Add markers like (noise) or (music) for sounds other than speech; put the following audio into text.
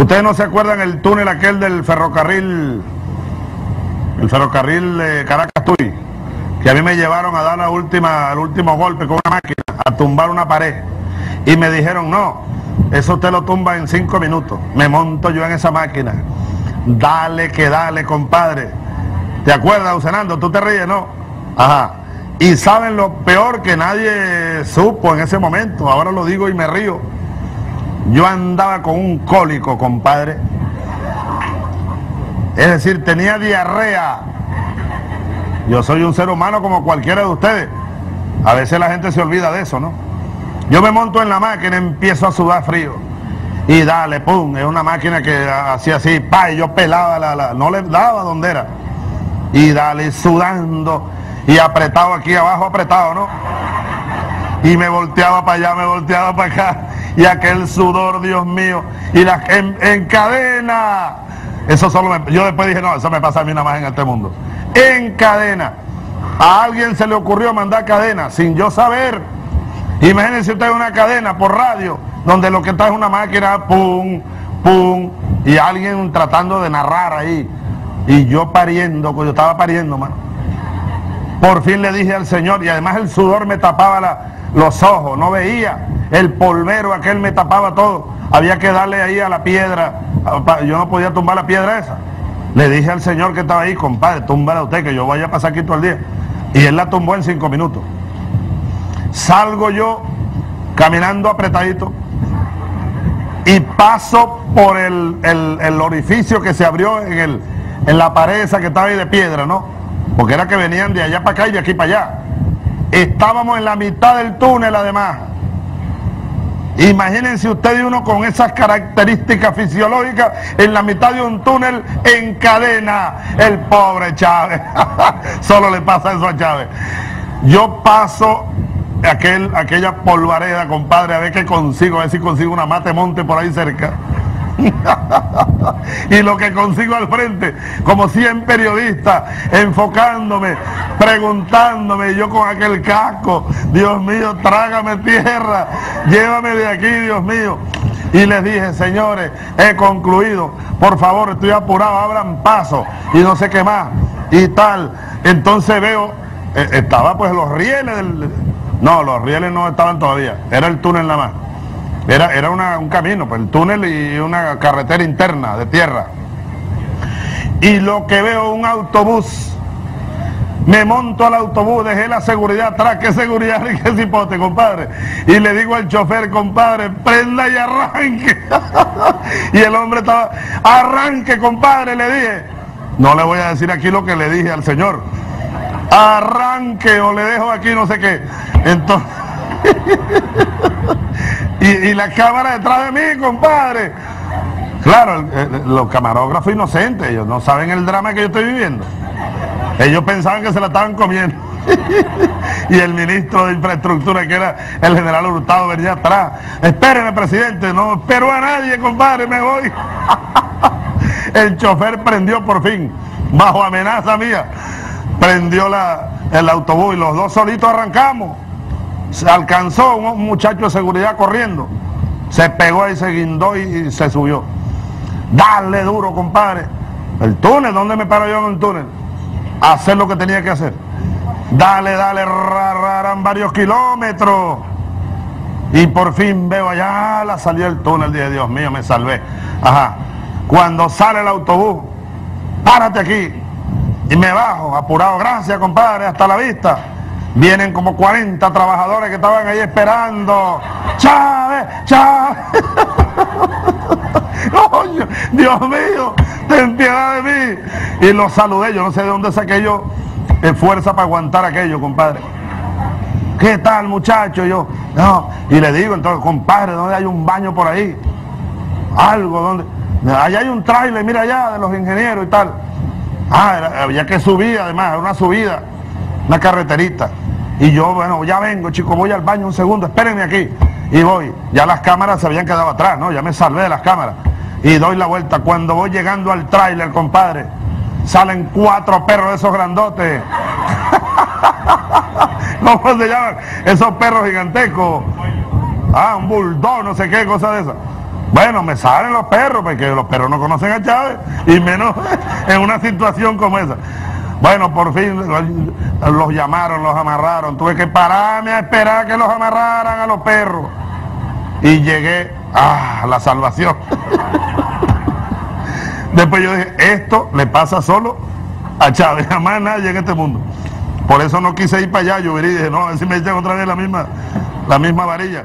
Ustedes no se acuerdan el túnel aquel del ferrocarril, el ferrocarril de Caracas-Tuy, que a mí me llevaron a dar la última, el último golpe con una máquina, a tumbar una pared. Y me dijeron, no, eso usted lo tumba en cinco minutos. Me monto yo en esa máquina. Dale que dale, compadre. ¿Te acuerdas, Usenando? Tú te ríes, ¿no? Ajá. Y saben lo peor que nadie supo en ese momento. Ahora lo digo y me río. Yo andaba con un cólico, compadre. Es decir, tenía diarrea. Yo soy un ser humano como cualquiera de ustedes. A veces la gente se olvida de eso, ¿no? Yo me monto en la máquina, empiezo a sudar frío. Y dale, pum, es una máquina que hacía así, pa, y yo pelaba la, la, no le daba donde era. Y dale, sudando, y apretado aquí abajo, apretado, ¿no? Y me volteaba para allá, me volteaba para acá, y aquel sudor, Dios mío, y la en, cadena. Eso solo me, yo después dije, no, eso me pasa a mí nada más en este mundo. En cadena. A alguien se le ocurrió mandar cadena sin yo saber. Imagínense ustedes una cadena por radio, donde lo que está es una máquina, pum, pum, y alguien tratando de narrar ahí. Y yo pariendo, pues yo estaba pariendo, mano. Por fin le dije al Señor, y además el sudor me tapaba los ojos, no veía. El polvero aquel me tapaba todo. Había que darle ahí a la piedra. Yo no podía tumbar la piedra esa. Le dije al Señor que estaba ahí, compadre, túmbala usted, que yo vaya a pasar aquí todo el día. Y él la tumbó en cinco minutos. Salgo yo caminando apretadito y paso por el, el, orificio que se abrió en, el, en la pared esa que estaba ahí de piedra, ¿no? Porque era que venían de allá para acá y de aquí para allá. Estábamos en la mitad del túnel además. Imagínense ustedes uno con esas características fisiológicas en la mitad de un túnel en cadena. El pobre Chávez. (laughs) Solo le pasa eso a Chávez. Yo paso aquel, aquella polvareda, compadre, a ver qué consigo, a ver si consigo una mate monte por ahí cerca. (laughs) y lo que consigo al frente, como 100 periodistas, enfocándome, preguntándome, yo con aquel casco, Dios mío, trágame tierra, llévame de aquí, Dios mío. Y les dije, señores, he concluido, por favor, estoy apurado, abran paso, y no sé qué más, y tal. Entonces veo, eh, estaba pues los rieles del... No, los rieles no estaban todavía, era el túnel nada más. Era, era un camino, pues el túnel y una carretera interna de tierra. Y lo que veo un autobús, me monto al autobús, dejé la seguridad atrás, qué seguridad y qué cipote, compadre. Y le digo al chofer, compadre, prenda y arranque. (laughs) y el hombre estaba, arranque, compadre, le dije. No le voy a decir aquí lo que le dije al señor. Arranque o le dejo aquí no sé qué. Entonces... (laughs) y, la cámara detrás de mí, compadre. Claro, los camarógrafos inocentes, ellos no saben el drama que yo estoy viviendo. Ellos pensaban que se la estaban comiendo. (laughs) y el ministro de infraestructura, que era el general Hurtado, venía atrás. Espérenme, presidente, no espero a nadie, compadre, me voy. (laughs) el chofer prendió por fin, bajo amenaza mía, prendió la, el autobús y los dos solitos arrancamos se alcanzó un muchacho de seguridad corriendo, se pegó y se guindó y, se subió. Dale duro, compadre. El túnel, ¿dónde me paro yo en el túnel? Hacer lo que tenía que hacer. Dale, dale, raran varios kilómetros. Y por fin veo allá la salida del túnel. Dije, Dios mío, me salvé. Ajá. Cuando sale el autobús, párate aquí. Y me bajo, apurado. Gracias, compadre, hasta la vista. Vienen como 40 trabajadores que estaban ahí esperando. Chávez, Chávez. (laughs) Dios mío, ten piedad de mí. Y los saludé, yo no sé de dónde saqué yo eh, fuerza para aguantar aquello, compadre. ¿Qué tal, muchacho? Yo, no. Y le digo, entonces, compadre, ¿dónde hay un baño por ahí? Algo, ¿dónde? Allá hay un trailer, mira allá, de los ingenieros y tal. Ah, había que subir, además, era una subida una carreterita. Y yo, bueno, ya vengo, chicos, voy al baño un segundo, espérenme aquí. Y voy. Ya las cámaras se habían quedado atrás, ¿no? Ya me salvé de las cámaras. Y doy la vuelta. Cuando voy llegando al tráiler, compadre, salen cuatro perros de esos grandotes. (laughs) ¿Cómo se llaman? Esos perros gigantescos. Ah, un bulldog, no sé qué, cosa de esa. Bueno, me salen los perros, porque los perros no conocen a Chávez, y menos (laughs) en una situación como esa. Bueno, por fin los llamaron, los amarraron. Tuve que pararme a esperar que los amarraran a los perros. Y llegué a la salvación. (laughs) Después yo dije, esto le pasa solo a Chávez, (laughs) jamás nadie en este mundo. Por eso no quise ir para allá, yo y dije, no, a ver si me echan otra vez la misma, la misma varilla.